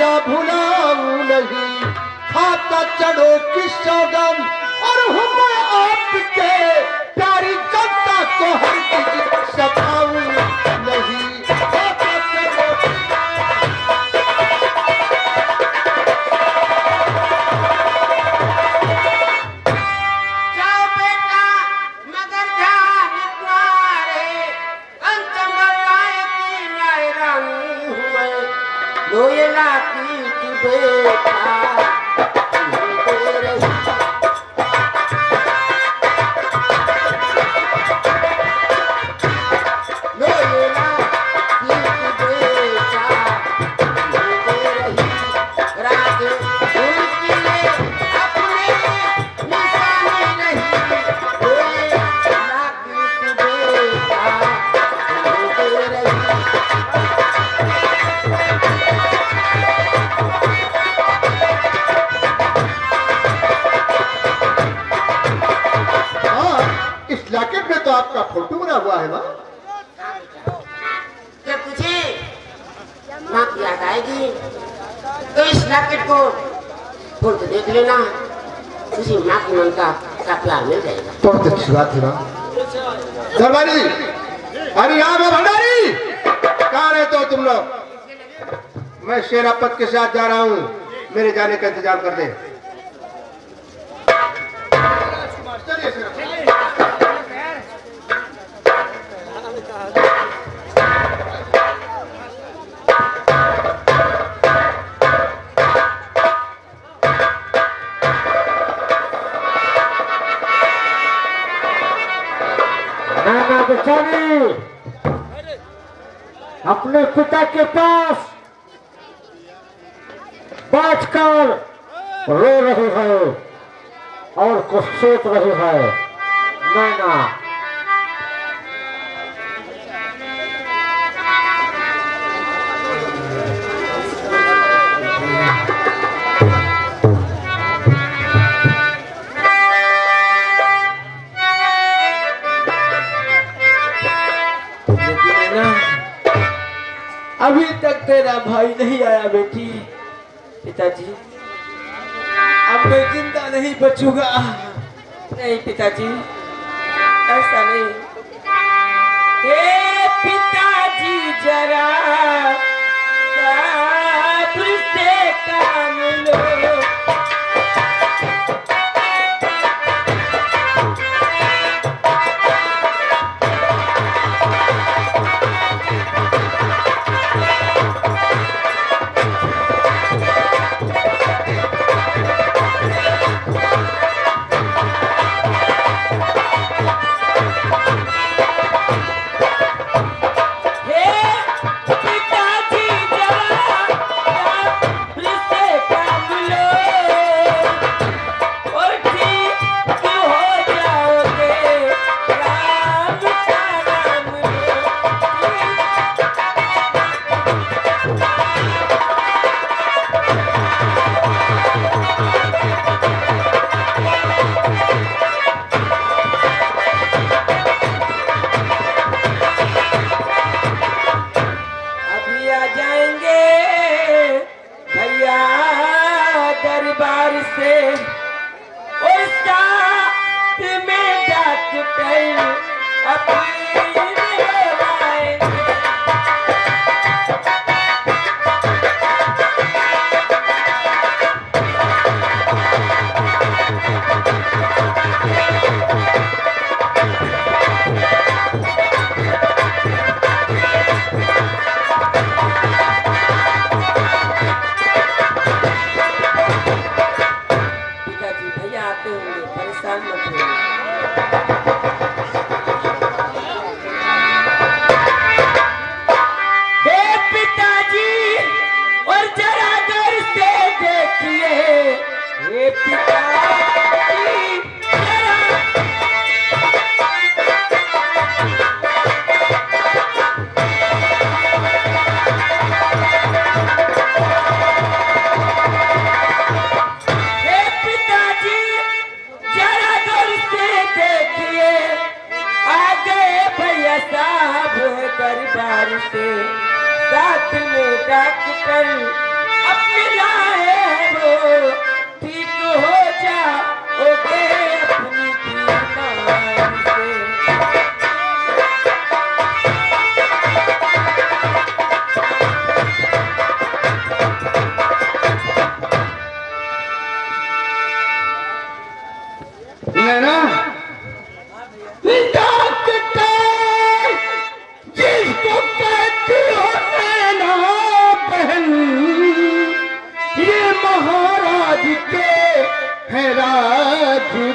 बात भुलाऊ नहीं। खाता चढ़ो किस सौगन और हूँ आपके लोयला की तू तो लैकेट को खोल के देख लेना। किसी नाक मन ममता का प्यार मिल जाएगा। बहुत अच्छी बात है दरबारी अरे यहाँ पे भंडारी, कहा रहते हो तुम लोग? मैं शेरापत के साथ जा रहा हूँ। मेरे जाने का इंतज़ाम कर दे। पिता के पास बैठकर रो रही है और कुछ सोच रही है नैना अभी तक तेरा भाई नहीं आया बेटी। पिताजी, अब मैं ज़िंदा नहीं बचूँगा। नहीं पिताजी, ऐसा नहीं। पिताजी, जरा डॉक्टर अपनी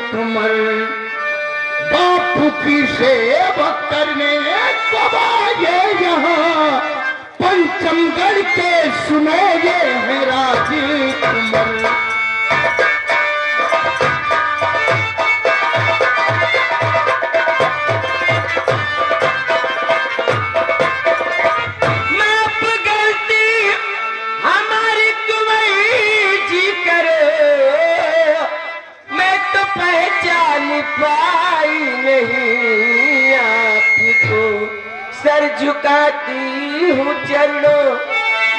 राजकुमार बापू की सेवा करने कब आए यहाँ। पंचमगढ़ के सुने ये है राजकुमार माफ़ सर झुकाती हूँ चरणों।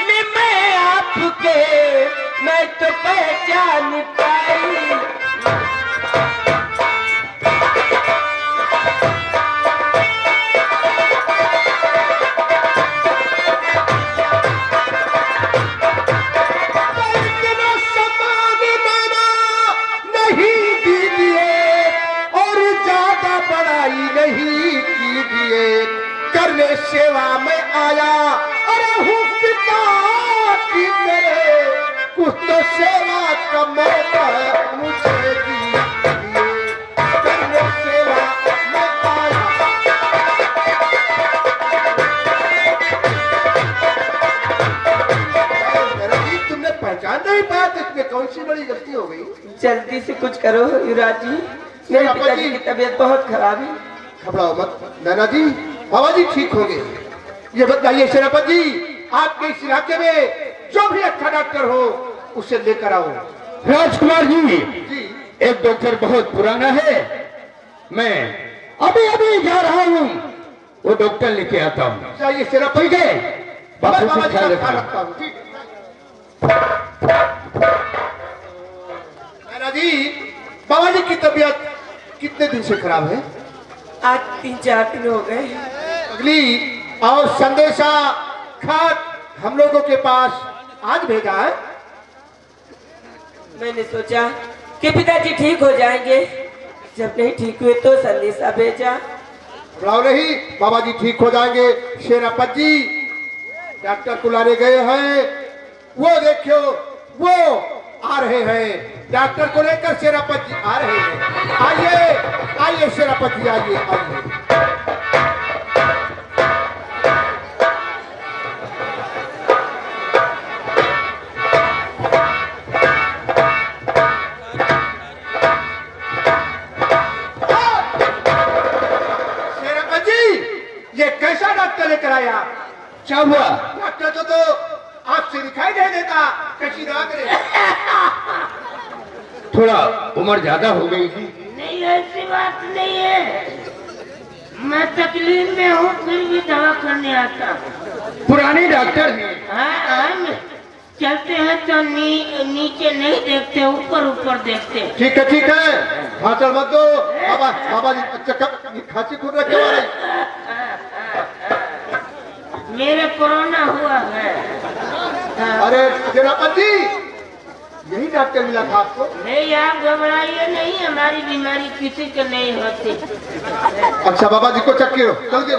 में मैं आपके मैं तो पहचान पाई जल्दी से कुछ करो युवराज जी। मेरे पिताजी की तबीयत बहुत खराब है। घबराओ मत नैना जी। बाबा जी ठीक हो गए ये बताइए सेनापत जी आपके इस इलाके में जो भी अच्छा डॉक्टर हो उसे लेकर आओ। राजकुमार जी जी। एक डॉक्टर बहुत पुराना है। मैं अभी अभी जा रहा हूँ। वो डॉक्टर लेके आता हूँ। चाहिए सेनापत। बाबा जी का ख्याल रखता हूँ। ठीक नैना जी बाबा जी की तबीयत कितने दिन से खराब है? आज तीन चार दिन हो गए। अगली और संदेशा खात हम लोगों के पास आज भेजा है। मैंने सोचा कि पिताजी ठीक हो जाएँगे। जब नहीं ठीक हुए तो संदेशा भेजा। घबराओ नहीं बाबा जी ठीक हो जाएँगे। शेरापत जी डॉक्टर को लाने गए हैं। वो देखो वो आ रहे हैं। डॉक्टर को लेकर शेरापत जी आ रहे हैं। आइए आइए शेरापत जी आइए आइए। ज़्यादा हो गई थी। नहीं ऐसी बात नहीं है। मैं तकलीफ़ में हूँ फिर भी दवा करने आता हूँ। पुराने डॉक्टर हैं। हाँ, हम चलते हैं तो नी, नीचे नहीं देखते ऊपर ऊपर देखते। ठीक है ठीक है। खांचल मत दो। बाबा बाबा जी अच्छा खांसी खुद रखे वाले मेरे कोरोना हुआ है। हाँ, अरे सेनापत यही डॉक्टर मिला था आपको? नहीं आप घबराइए नहीं हमारी बीमारी किसी के नहीं होती। अच्छा बाबा जी को चक्के हो चल के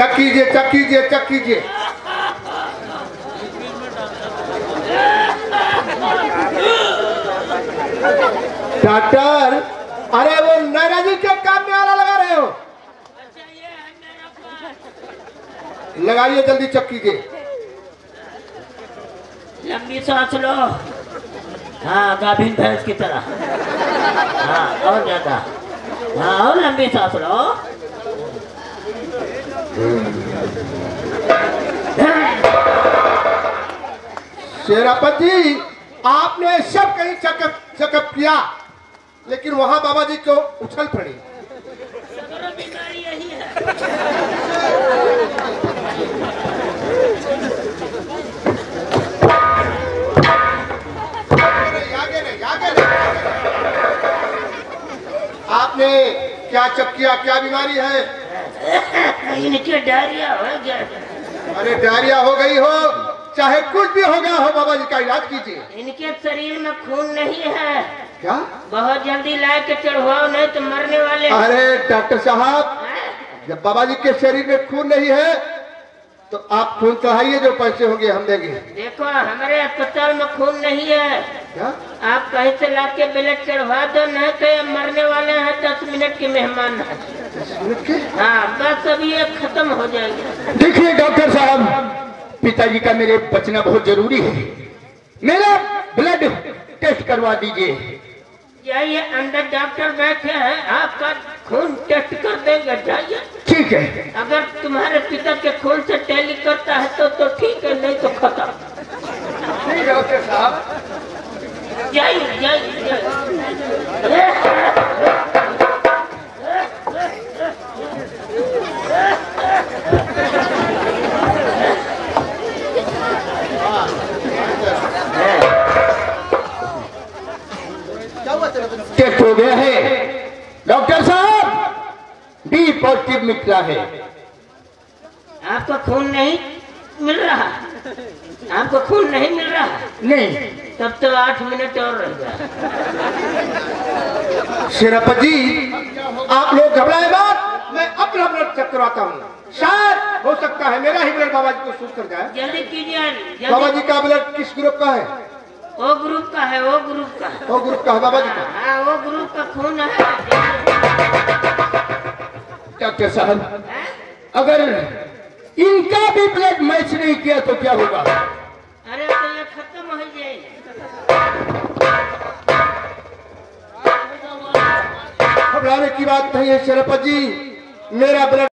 चक कीजिए चक कीजिए चक कीजिए। डॉक्टर, अरे वो नैना जी के काम में आला लगा रहे हो। लगाइए जल्दी, चक कीजिए। लंबी सांस लो। हाँ गाभिन भैंस की तरह। हाँ और ज़्यादा। हाँ और लंबी सांस लो। शेरापति, आपने सब कहीं चकअप चकअप किया, लेकिन वहाँ बाबा जी को उछल पड़ी। आपने क्या चक किया, क्या बीमारी है इनके डायरिया हो गया। अरे डायरिया हो गई हो चाहे कुछ भी हो गया हो बाबा जी का इलाज कीजिए। इनके शरीर में खून नहीं है। क्या? बहुत जल्दी ला के चढ़वाओ नहीं तो मरने वाले अरे डॉक्टर साहब जब बाबा जी के शरीर में खून नहीं है तो आप खून चढ़ाइए जो पैसे होंगे हम देंगे। देखो हमारे अस्पताल में खून नहीं है। क्या? आप कहीं से ला के ब्लड चढ़वा दो नहीं तो मरने वाले हैं दस मिनट के मेहमान हैं। हाँ बस ये खत्म हो जाएगा। देखिए डॉक्टर साहब पिताजी का मेरे बचना बहुत ज़रूरी है। मेरा ब्लड टेस्ट करवा दीजिए। जाइए अंदर डॉक्टर बैठे हैं आपका खून टेस्ट कर देंगे जाइए। ठीक है। अगर तुम्हारे पिता के खून से टैली करता है तो तो ठीक है नहीं तो खत्म। ठीक है डॉक्टर साहब। जाइए जाइए जाइए। टेस्ट हो गया है। डॉक्टर साहब बी पॉजिटिव निकला है। आपको खून नहीं मिल रहा? आपको खून नहीं मिल रहा? नहीं। तब तो आठ मिनट और रह गया। शेरापति आप लोग घबराए बात मैं अपना ब्लड चेक करवाता हूँ। शायद हो सकता है मेरा ही ब्लड बाबा जी को सूट कर जाए। जल्दी कीजिए। बाबा जी का ब्लड किस ग्रुप का है? वो ग्रुप का है वो ग्रुप का। है वो ग्रुप का है बाबा जी का। हाँ वो ग्रुप का खून है। डॉक्टर साहब अगर इनका भी ब्लड मैच नहीं किया तो क्या होगा? अरे तो ये खत्म हो जाएगा घबराने की बात नहीं है शेरापत जी। मेरा ब्लड